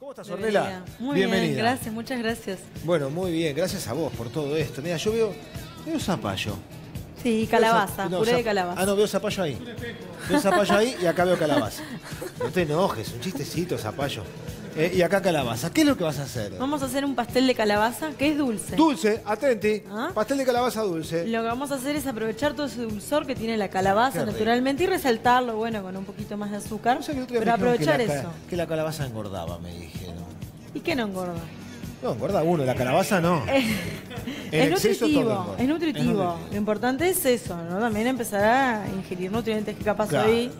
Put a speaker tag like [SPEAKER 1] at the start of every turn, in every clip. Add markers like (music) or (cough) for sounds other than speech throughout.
[SPEAKER 1] ¿Cómo estás, Ornella?
[SPEAKER 2] Muy
[SPEAKER 1] Bienvenida.
[SPEAKER 2] bien, gracias, muchas gracias.
[SPEAKER 1] Bueno, muy bien, gracias a vos por todo esto. Mira, yo veo, veo zapallo.
[SPEAKER 2] Sí, calabaza,
[SPEAKER 1] No,
[SPEAKER 2] puré de calabaza.
[SPEAKER 1] Ah, no, veo zapallo ahí. Veo zapallo ahí y acá veo (laughs) calabaza. No te enojes, un chistecito, zapallo. Eh, y acá calabaza. ¿Qué es lo que vas a hacer?
[SPEAKER 2] Vamos a hacer un pastel de calabaza que es dulce.
[SPEAKER 1] Dulce, atenti.
[SPEAKER 2] ¿Ah?
[SPEAKER 1] Pastel de calabaza dulce.
[SPEAKER 2] Lo que vamos a hacer es aprovechar todo ese dulzor que tiene la calabaza naturalmente y resaltarlo, bueno, con un poquito más de azúcar.
[SPEAKER 1] O sea,
[SPEAKER 2] Pero aprovechar
[SPEAKER 1] que la,
[SPEAKER 2] eso.
[SPEAKER 1] Que la calabaza engordaba, me dijeron.
[SPEAKER 2] ¿Y qué no engorda?
[SPEAKER 1] No, engorda uno, la calabaza no. (laughs)
[SPEAKER 2] es
[SPEAKER 1] En
[SPEAKER 2] nutritivo, es nutritivo. Lo importante es eso, ¿no? También empezar a ingerir nutrientes que capaz
[SPEAKER 1] Claro.
[SPEAKER 2] hoy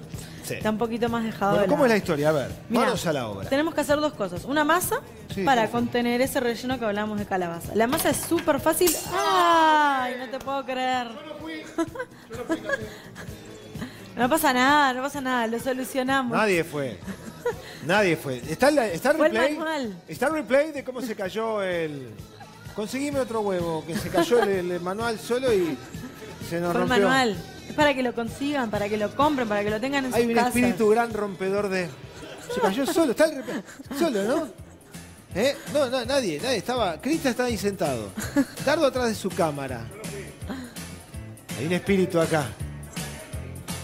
[SPEAKER 1] Sí.
[SPEAKER 2] está un poquito más dejado
[SPEAKER 1] Bueno,
[SPEAKER 2] de
[SPEAKER 1] ¿cómo es la historia? A ver,
[SPEAKER 2] Mirá,
[SPEAKER 1] manos a la obra.
[SPEAKER 2] Tenemos que hacer dos cosas. Una masa
[SPEAKER 1] Sí,
[SPEAKER 2] para
[SPEAKER 1] perfecto.
[SPEAKER 2] contener ese relleno que hablamos de calabaza. La masa es súper fácil. ¡Ay! No te puedo creer. (laughs) No pasa nada, no pasa nada, lo solucionamos.
[SPEAKER 1] Nadie fue. Nadie fue. ¿Está, el- está el replay? ¿Está el replay de cómo se cayó el. Conseguime otro huevo, que se cayó el, el manual solo y se nos
[SPEAKER 2] Fue el
[SPEAKER 1] rompió.
[SPEAKER 2] manual. Es para que lo consigan, para que lo compren, para que lo tengan en
[SPEAKER 1] Hay
[SPEAKER 2] sus
[SPEAKER 1] un
[SPEAKER 2] casas.
[SPEAKER 1] espíritu gran rompedor de. Se cayó solo, está el. Solo, ¿no? ¿Eh? No, no, nadie, nadie estaba. Crista está ahí sentado. Dardo atrás de su cámara. Hay un espíritu acá.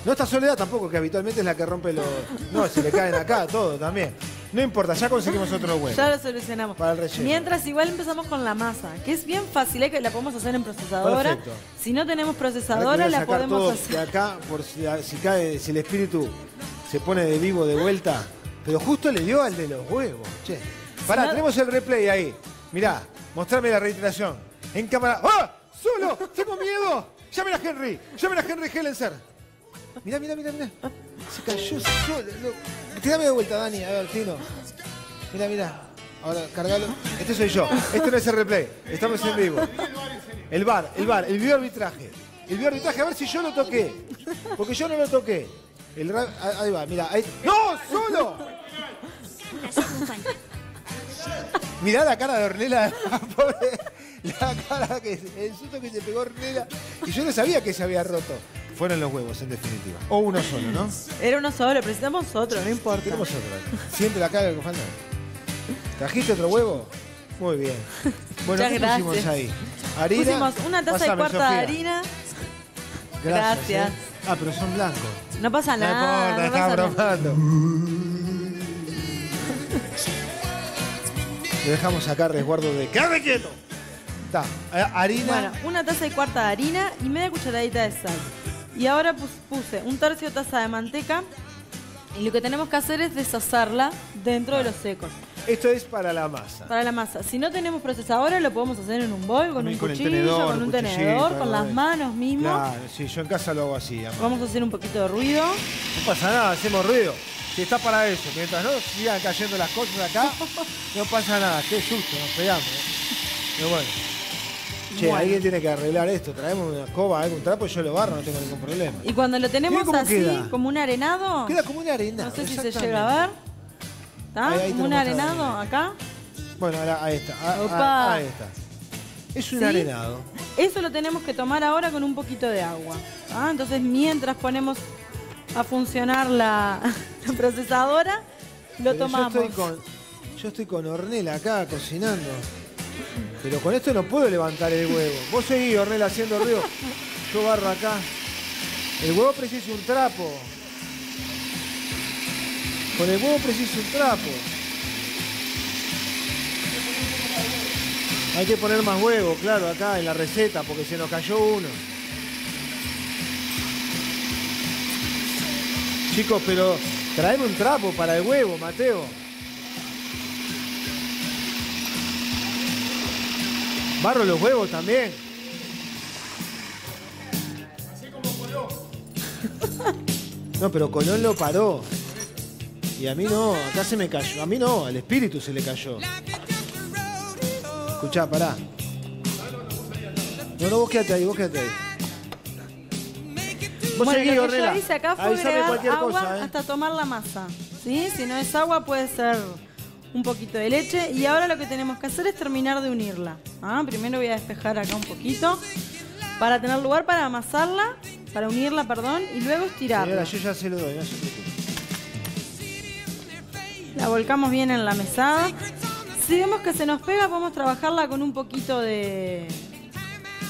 [SPEAKER 1] No está Soledad tampoco, que habitualmente es la que rompe los. No, se le caen acá todo también. No importa, ya conseguimos otro huevo.
[SPEAKER 2] Ya lo solucionamos.
[SPEAKER 1] Para el relleno.
[SPEAKER 2] Mientras igual empezamos con la masa, que es bien fácil, ¿eh? que la podemos hacer en procesadora.
[SPEAKER 1] Perfecto.
[SPEAKER 2] Si no tenemos procesadora, la podemos
[SPEAKER 1] todo
[SPEAKER 2] hacer.
[SPEAKER 1] de acá, por si, si cae, si el espíritu se pone de vivo de vuelta. Pero justo le dio al de los huevos. Che. Pará,
[SPEAKER 2] no-
[SPEAKER 1] tenemos el replay ahí. Mirá, mostrame la reiteración. En cámara. ¡Ah! ¡Solo! ¡Tengo miedo! ¡Llamen a Henry! ¡Llamen a Henry Hellenser! Mirá, mirá, mirá, mirá. Se cayó solo. Tirame de vuelta, Dani. A ver, Tino. Mirá, mirá. Ahora, cargalo. Este soy yo. Este no es el replay. Estamos en vivo. El bar, el bar, el video arbitraje. El video arbitraje, a ver si yo lo toqué. Porque yo no lo toqué. El ra- ah, ahí va, mira. Ahí. ¡No! ¡Solo! Mirá la cara de Ornella, (laughs) pobre. (laughs) La cara que el susto que se pegó Ornella. Y yo no sabía que se había roto. Fueron los huevos, en definitiva. O uno solo, ¿no?
[SPEAKER 2] Era uno solo, precisamos otro, no importa.
[SPEAKER 1] Tenemos otro. Siempre la cara que falta. ¿Trajiste otro huevo? Muy bien. Bueno,
[SPEAKER 2] Muchas
[SPEAKER 1] ¿qué pusimos ahí? Harina.
[SPEAKER 2] Pusimos una taza
[SPEAKER 1] Pásame,
[SPEAKER 2] y cuarta
[SPEAKER 1] Sofía.
[SPEAKER 2] de harina.
[SPEAKER 1] Gracias.
[SPEAKER 2] Gracias.
[SPEAKER 1] ¿eh? Ah, pero son blancos.
[SPEAKER 2] No pasa
[SPEAKER 1] No
[SPEAKER 2] nada.
[SPEAKER 1] importa,
[SPEAKER 2] no
[SPEAKER 1] estaba
[SPEAKER 2] pasa nada.
[SPEAKER 1] bromando. (laughs) Le dejamos acá resguardo de. ¡Quédate quieto! Está. eh, Harina.
[SPEAKER 2] Bueno, una taza y cuarta de harina y media cucharadita de sal. Y ahora pus- puse un tercio de taza de manteca. Y lo que tenemos que hacer es deshacerla dentro de los secos.
[SPEAKER 1] Esto es para la masa.
[SPEAKER 2] Para la masa. Si no tenemos procesadora, lo podemos hacer en un bol, con un
[SPEAKER 1] con
[SPEAKER 2] cuchillo,
[SPEAKER 1] tenedor,
[SPEAKER 2] con un tenedor, con las manos mismo.
[SPEAKER 1] Claro, sí, yo en casa lo hago así.
[SPEAKER 2] Vamos a hacer un poquito de ruido.
[SPEAKER 1] No pasa nada, hacemos ruido. Si está para eso, mientras no sigan cayendo las cosas acá, (laughs) no pasa nada. Qué susto, nos pegamos. ¿eh? Pero bueno. Che,
[SPEAKER 2] Bueno.
[SPEAKER 1] alguien tiene que arreglar esto. Traemos una escoba, algún trapo, yo lo barro, no tengo ningún problema.
[SPEAKER 2] Y cuando lo tenemos así,
[SPEAKER 1] queda.
[SPEAKER 2] como un arenado,
[SPEAKER 1] Queda como una arena.
[SPEAKER 2] no sé si se llega a ver. ¿Está?
[SPEAKER 1] Ahí- ahí te
[SPEAKER 2] como un arenado acá.
[SPEAKER 1] Bueno, ahora ahí está. Ah,
[SPEAKER 2] Opa.
[SPEAKER 1] ahí está. Es un
[SPEAKER 2] ¿Sí?
[SPEAKER 1] arenado.
[SPEAKER 2] Eso lo tenemos que tomar ahora con un poquito de agua. ¿ah? Entonces, mientras ponemos a funcionar la, (laughs) la procesadora, lo
[SPEAKER 1] Pero
[SPEAKER 2] tomamos.
[SPEAKER 1] Yo estoy con, yo estoy con Ornella acá cocinando. Pero con esto no puedo levantar el huevo. Vos seguís, Ornella, haciendo ruido. Yo barro acá. El huevo precisa un trapo. Con el huevo precisa un trapo. Hay que poner más huevo, claro, acá en la receta, porque se nos cayó uno. Chicos, pero traeme un trapo para el huevo, Mateo. Barro los huevos también. (laughs) No, pero Colón lo paró. Y a mí no, acá se me cayó. A mí no, al espíritu se le cayó. Escuchá, pará. No, no, vos quédate ahí, vos quédate ahí. Vos
[SPEAKER 2] Bueno,
[SPEAKER 1] seguí,
[SPEAKER 2] lo que yo hice acá fue agua
[SPEAKER 1] cosa, ¿eh?
[SPEAKER 2] hasta tomar la masa. ¿sí? Si no es agua, puede ser un poquito de leche. Y ahora lo que tenemos que hacer es terminar de unirla. ¿ah? Primero voy a despejar acá un poquito para tener lugar para amasarla, para unirla, perdón, y luego estirarla.
[SPEAKER 1] Señora, yo ya se lo doy, no se preocupe.
[SPEAKER 2] La volcamos bien en la mesada. Si vemos que se nos pega, podemos trabajarla con un poquito de,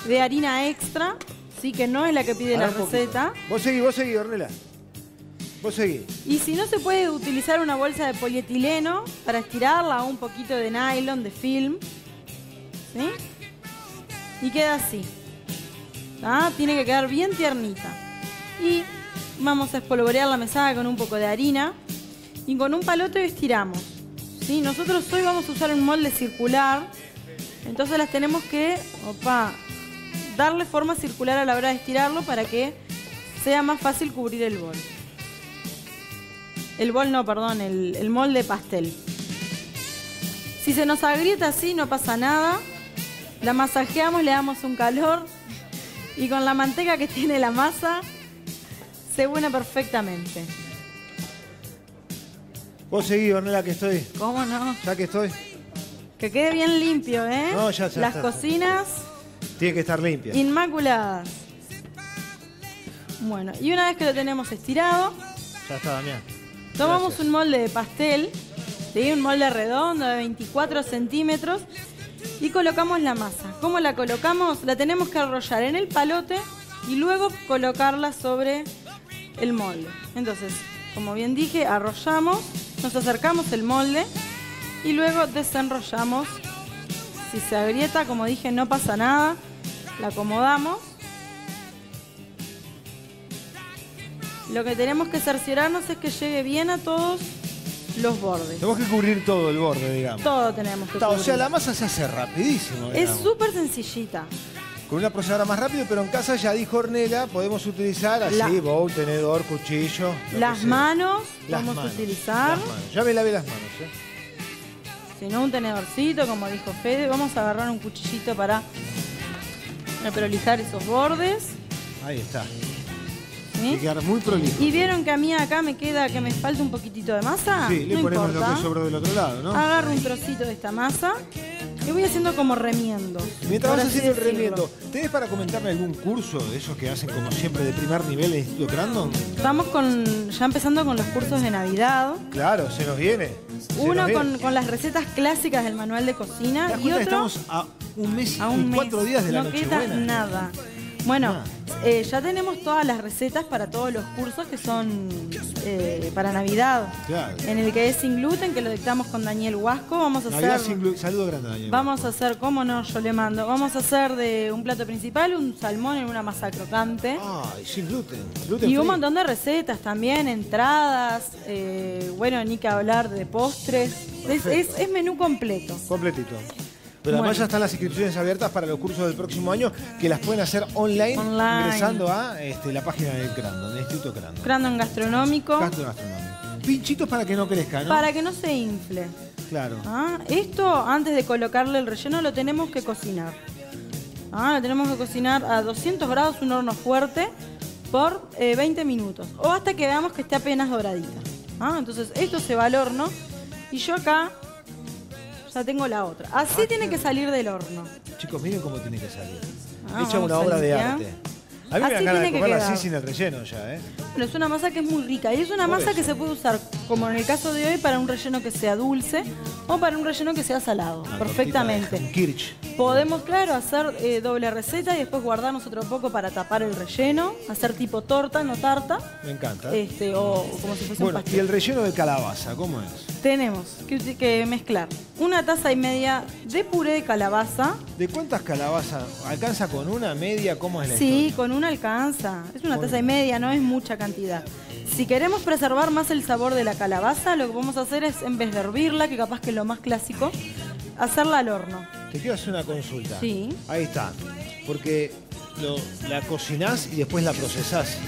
[SPEAKER 2] de harina extra, sí que no es la que pide la receta.
[SPEAKER 1] Vos seguí, vos seguí, Ornella. Vos.
[SPEAKER 2] Y si no se puede utilizar una bolsa de polietileno para estirarla un poquito de nylon, de film. Y queda así. ¿Tá? Tiene que quedar bien tiernita. Y vamos a espolvorear la mesada con un poco de harina. Y con un palote estiramos. ¿Sí? Nosotros hoy vamos a usar un molde circular. Entonces las tenemos que opa, darle forma circular a la hora de estirarlo para que sea más fácil cubrir el bol. El bol no, perdón, el, el molde pastel. Si se nos agrieta así, no pasa nada. La masajeamos, le damos un calor y con la manteca que tiene la masa se une perfectamente.
[SPEAKER 1] Vos seguí, Ornella, que estoy.
[SPEAKER 2] ¿Cómo no?
[SPEAKER 1] Ya que estoy.
[SPEAKER 2] Que quede bien limpio, ¿eh?
[SPEAKER 1] No, ya, ya,
[SPEAKER 2] Las cocinas
[SPEAKER 1] Tiene que estar limpia.
[SPEAKER 2] inmaculadas. Bueno, y una vez que lo tenemos estirado,
[SPEAKER 1] Ya está, Damián.
[SPEAKER 2] Tomamos
[SPEAKER 1] Gracias.
[SPEAKER 2] un molde de pastel, ¿sí? un molde redondo de 24 centímetros y colocamos la masa. ¿Cómo la colocamos? La tenemos que arrollar en el palote y luego colocarla sobre el molde. Entonces, como bien dije, arrollamos, nos acercamos el molde y luego desenrollamos. Si se agrieta, como dije, no pasa nada. La acomodamos. Lo que tenemos que cerciorarnos es que llegue bien a todos los bordes.
[SPEAKER 1] Tenemos que cubrir todo el borde, digamos.
[SPEAKER 2] Todo tenemos que
[SPEAKER 1] Está, o sea,
[SPEAKER 2] cubrir.
[SPEAKER 1] la masa se hace rapidísimo.
[SPEAKER 2] Es súper sencillita.
[SPEAKER 1] Con una procesadora más rápido, pero en casa ya dijo Ornella, podemos utilizar así,
[SPEAKER 2] La-
[SPEAKER 1] bowl, tenedor, cuchillo. lo
[SPEAKER 2] Las manos
[SPEAKER 1] Las
[SPEAKER 2] vamos
[SPEAKER 1] manos,
[SPEAKER 2] a utilizar.
[SPEAKER 1] las manos. Ya me lavé las manos, ¿eh?
[SPEAKER 2] Si no, un tenedorcito, como dijo Fede. Vamos a agarrar un cuchillito para prolijar esos bordes.
[SPEAKER 1] Ahí está. Prolijo.
[SPEAKER 2] Y vieron que a mí acá me queda que me falta un poquitito de masa.
[SPEAKER 1] Sí, le
[SPEAKER 2] no
[SPEAKER 1] ponemos
[SPEAKER 2] importa.
[SPEAKER 1] lo que sobró del otro lado, ¿no?
[SPEAKER 2] Agarro un trocito de esta masa y voy haciendo como remiendo.
[SPEAKER 1] Mientras vas haciendo el remiendo, ¿tenés para comentarme algún curso de esos que hacen como siempre de primer nivel en el Instituto Crandon?
[SPEAKER 2] Estamos con, ya empezando con los cursos de Navidad.
[SPEAKER 1] Claro, se nos viene. se
[SPEAKER 2] Uno
[SPEAKER 1] nos viene.
[SPEAKER 2] con, con las recetas clásicas del manual de cocina
[SPEAKER 1] ¿Te das
[SPEAKER 2] y
[SPEAKER 1] que
[SPEAKER 2] otro
[SPEAKER 1] estamos a un mes
[SPEAKER 2] a un
[SPEAKER 1] y
[SPEAKER 2] mes.
[SPEAKER 1] cuatro días de la
[SPEAKER 2] no queda nada. Bueno, eh, ya tenemos todas las recetas para todos los cursos que son eh, para Navidad.
[SPEAKER 1] Claro.
[SPEAKER 2] En el que es sin gluten, que lo dictamos con Daniel Huasco, vamos a
[SPEAKER 1] Navidad
[SPEAKER 2] hacer...
[SPEAKER 1] sin Saludo grande, Daniel.
[SPEAKER 2] Vamos a hacer, cómo no, yo le mando. Vamos a hacer de un plato principal un salmón en una masa crocante.
[SPEAKER 1] Ay, sin gluten. gluten
[SPEAKER 2] Y un montón de recetas también, entradas, eh, bueno, ni que hablar de postres. Es, es- es menú completo.
[SPEAKER 1] Completito. Pero además
[SPEAKER 2] Bueno.
[SPEAKER 1] ya están las inscripciones abiertas para los cursos del próximo año que las pueden hacer online,
[SPEAKER 2] Online.
[SPEAKER 1] ingresando a este, la página del Crandon, del Instituto Crandon.
[SPEAKER 2] Crandon gastronómico,
[SPEAKER 1] Gasto gastronómico. Pinchitos para que no crezca, ¿no?
[SPEAKER 2] para que no se infle.
[SPEAKER 1] Claro.
[SPEAKER 2] Ah, Esto, antes de colocarle el relleno, lo tenemos que cocinar. Ah, lo tenemos que cocinar a 200 grados, un horno fuerte, por eh, 20 minutos. O hasta que veamos que esté apenas doradita. Ah, entonces, esto se va al horno. Y yo acá ya tengo la otra. Así tiene que salir del horno.
[SPEAKER 1] Chicos, miren cómo tiene que salir.
[SPEAKER 2] Ah,
[SPEAKER 1] Hecha una obra de arte. A mí me
[SPEAKER 2] Así
[SPEAKER 1] dan ganas de
[SPEAKER 2] tiene que
[SPEAKER 1] comerla
[SPEAKER 2] quedar.
[SPEAKER 1] así sin el relleno ya, ¿eh?
[SPEAKER 2] Pero es una masa que es muy rica y es una
[SPEAKER 1] Por
[SPEAKER 2] masa que
[SPEAKER 1] eso.
[SPEAKER 2] se puede usar, como en el caso de hoy, para un relleno que sea dulce o para un relleno que sea salado,
[SPEAKER 1] Una
[SPEAKER 2] perfectamente.
[SPEAKER 1] tortita de Kirch.
[SPEAKER 2] Podemos, claro, hacer eh, doble receta y después guardarnos otro poco para tapar el relleno, hacer tipo torta, no tarta,
[SPEAKER 1] Me encanta.
[SPEAKER 2] este, o como si fuese
[SPEAKER 1] bueno,
[SPEAKER 2] un
[SPEAKER 1] y
[SPEAKER 2] pastel.
[SPEAKER 1] el relleno de calabaza, ¿cómo es?
[SPEAKER 2] Tenemos que, uti- que mezclar una taza y media de puré de calabaza.
[SPEAKER 1] ¿De cuántas calabazas? ¿Alcanza con una media? ¿Cómo es la
[SPEAKER 2] Sí,
[SPEAKER 1] historia?
[SPEAKER 2] con una alcanza. Es una taza y media, no es mucha cantidad. Si queremos preservar más el sabor de la calabaza, lo que vamos a hacer es, en vez de hervirla, que capaz que es lo más clásico, hacerla al horno.
[SPEAKER 1] Te quiero hacer una consulta.
[SPEAKER 2] Sí.
[SPEAKER 1] Ahí está. Porque lo- la cocinás y después la procesás.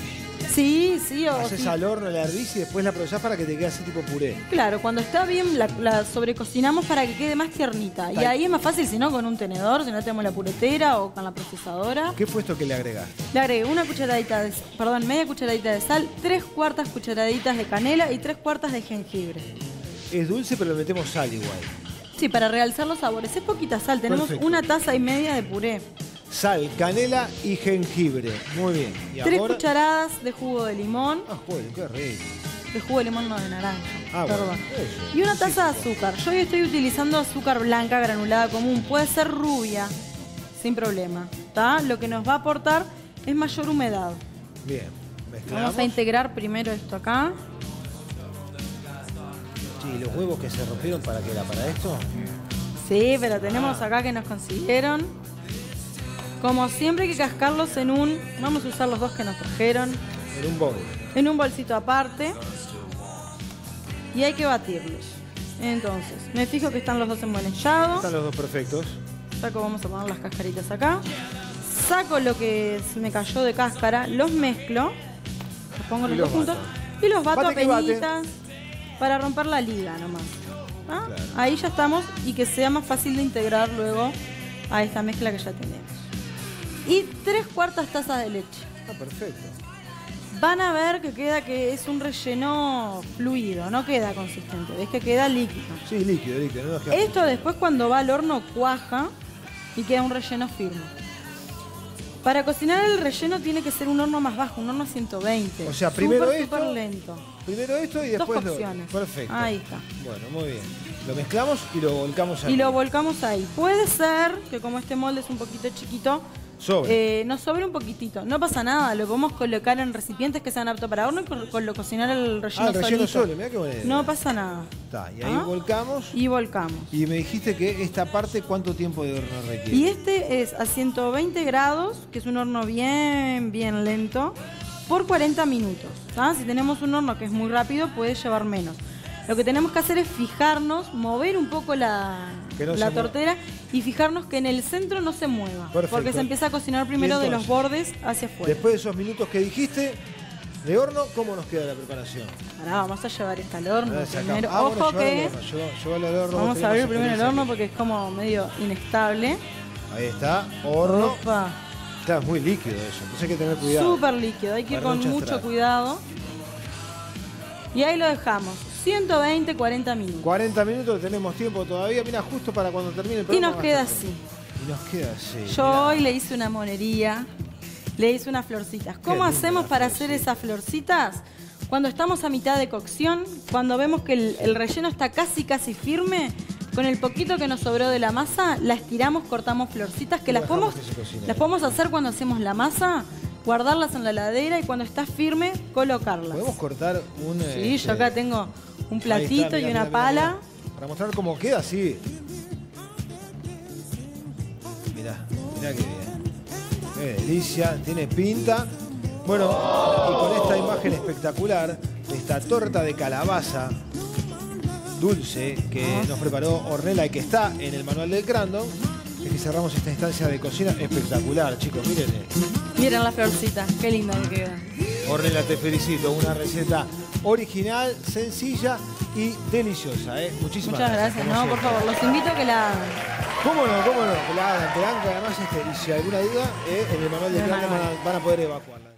[SPEAKER 2] Sí, sí, o
[SPEAKER 1] Haces
[SPEAKER 2] sí.
[SPEAKER 1] al horno, la hervís y después la procesás para que te quede así tipo puré.
[SPEAKER 2] Claro, cuando está bien la, la sobrecocinamos para que quede más tiernita. Y ahí es más fácil, si no, con un tenedor, si no tenemos la puretera o con la procesadora.
[SPEAKER 1] ¿Qué fue esto que le agregaste?
[SPEAKER 2] Le agregué una cucharadita de, perdón, media cucharadita de sal, tres cuartas cucharaditas de canela y tres cuartas de jengibre.
[SPEAKER 1] Es dulce, pero le metemos sal igual.
[SPEAKER 2] Sí, para realzar los sabores. Es poquita sal, tenemos
[SPEAKER 1] Perfecto.
[SPEAKER 2] una taza y media de puré.
[SPEAKER 1] Sal, canela y jengibre. Muy bien. Y
[SPEAKER 2] Tres
[SPEAKER 1] ahora...
[SPEAKER 2] cucharadas de jugo de limón.
[SPEAKER 1] Ah, joder, qué rico.
[SPEAKER 2] de jugo de limón, no de naranja.
[SPEAKER 1] Ah, bueno,
[SPEAKER 2] perdón.
[SPEAKER 1] eso.
[SPEAKER 2] Y una taza de azúcar. Yo hoy estoy utilizando azúcar blanca granulada común. Puede ser rubia, sin problema. Lo que nos va a aportar es mayor humedad.
[SPEAKER 1] Bien. Mezclamos.
[SPEAKER 2] Vamos a integrar primero esto acá.
[SPEAKER 1] Sí, los huevos que se rompieron, ¿para qué era? ¿Para esto?
[SPEAKER 2] Sí, pero tenemos acá que nos consiguieron. Como siempre hay que cascarlos en un... Vamos a usar los dos que nos trajeron.
[SPEAKER 1] En un bowl.
[SPEAKER 2] En un bolsito aparte. Y hay que batirlos. Entonces, me fijo que están los dos embolillados.
[SPEAKER 1] Están los dos perfectos.
[SPEAKER 2] Saco, vamos a poner las cascaritas acá. Saco lo que se me cayó de cáscara, los mezclo. Los pongo los
[SPEAKER 1] los
[SPEAKER 2] dos juntos. Y los bato
[SPEAKER 1] Bate bate.
[SPEAKER 2] apenitas para romper la liga nomás. ¿Ah?
[SPEAKER 1] Claro.
[SPEAKER 2] Ahí ya estamos y que sea más fácil de integrar luego a esta mezcla que ya tenemos. Y tres cuartas tazas de leche.
[SPEAKER 1] Ah, perfecto.
[SPEAKER 2] Van a ver que queda que es un relleno fluido, no queda consistente, ves que queda líquido.
[SPEAKER 1] Sí, líquido, líquido. No
[SPEAKER 2] Esto después cuando va al horno cuaja y queda un relleno firme. Para cocinar el relleno tiene que ser un horno más bajo, un horno a 120.
[SPEAKER 1] O sea, primero esto,
[SPEAKER 2] súper lento.
[SPEAKER 1] Primero esto y
[SPEAKER 2] Dos
[SPEAKER 1] después lo
[SPEAKER 2] cocciones.
[SPEAKER 1] Perfecto.
[SPEAKER 2] Ahí está.
[SPEAKER 1] Bueno, muy bien. Lo mezclamos y lo volcamos ahí.
[SPEAKER 2] Y lo volcamos ahí. Puede ser que como este molde es un poquito chiquito,
[SPEAKER 1] Sobre.
[SPEAKER 2] eh, nos sobre un poquitito. No pasa nada, lo podemos colocar en recipientes que sean aptos para horno y con, con lo cocinar el relleno
[SPEAKER 1] ah, el relleno solo. Mirá qué buena idea.
[SPEAKER 2] No pasa nada.
[SPEAKER 1] Está, y ahí
[SPEAKER 2] ¿Ah?
[SPEAKER 1] volcamos.
[SPEAKER 2] Y volcamos.
[SPEAKER 1] Y me dijiste que esta parte, ¿cuánto tiempo de horno requiere?
[SPEAKER 2] Y este es a 120 grados, que es un horno bien, bien lento, por 40 minutos. ¿tá? Si tenemos un horno que es muy rápido, puede llevar menos. Lo que tenemos que hacer es fijarnos, mover un poco la,
[SPEAKER 1] no
[SPEAKER 2] tortera y fijarnos que en el centro no se mueva.
[SPEAKER 1] Perfecto.
[SPEAKER 2] Porque se empieza a cocinar primero de los bordes hacia afuera.
[SPEAKER 1] Después de esos minutos que dijiste de horno, ¿cómo nos queda la preparación?
[SPEAKER 2] Ahora vamos a llevar esta al horno primero.
[SPEAKER 1] Ah,
[SPEAKER 2] Ojo que
[SPEAKER 1] horno, al horno,
[SPEAKER 2] vamos a abrir primero el horno porque es como medio inestable.
[SPEAKER 1] Ahí está, horno.
[SPEAKER 2] Opa.
[SPEAKER 1] Está muy líquido eso, entonces hay que tener cuidado.
[SPEAKER 2] Súper líquido, hay que ir con mucho cuidado. Y ahí lo dejamos, 120, 40 minutos.
[SPEAKER 1] 40 minutos, tenemos tiempo todavía. Mira, justo para cuando termine el
[SPEAKER 2] Y
[SPEAKER 1] programa.
[SPEAKER 2] nos
[SPEAKER 1] va a
[SPEAKER 2] queda así.
[SPEAKER 1] Y nos queda así.
[SPEAKER 2] Yo
[SPEAKER 1] mirá.
[SPEAKER 2] hoy le hice una monería, le hice unas florcitas. ¿Cómo hacemos para hacer esas florcitas? Cuando estamos a mitad de cocción, cuando vemos que el, el relleno está casi casi firme, con el poquito que nos sobró de la masa, la estiramos, cortamos florcitas que
[SPEAKER 1] Y
[SPEAKER 2] las podemos,
[SPEAKER 1] que
[SPEAKER 2] las podemos hacer cuando hacemos la masa, guardarlas en la heladera y cuando está firme, colocarlas.
[SPEAKER 1] Podemos cortar un.
[SPEAKER 2] Sí,
[SPEAKER 1] este,
[SPEAKER 2] yo acá tengo un platito
[SPEAKER 1] está,
[SPEAKER 2] y una
[SPEAKER 1] mirá,
[SPEAKER 2] pala.
[SPEAKER 1] mirá. Para mostrar cómo queda, sí. Mirá, mirá qué bien. Qué delicia, tiene pinta. Bueno, y con esta imagen espectacular de esta torta de calabaza dulce que nos preparó Ornella y que está en el manual del Crandon, es que cerramos esta instancia de cocina espectacular, chicos. Miren,
[SPEAKER 2] Miren la florcita, qué linda que queda.
[SPEAKER 1] Ornella, te felicito. Una receta original, sencilla y deliciosa. ¿eh? Muchísimas
[SPEAKER 2] Muchas gracias. No, por favor, los invito a que la hagan.
[SPEAKER 1] ¿Cómo no? ¿Cómo no? Que la hagan, que la hagan, que además, este, y si hay alguna duda, eh, en el manual de van a, van a poder evacuarla.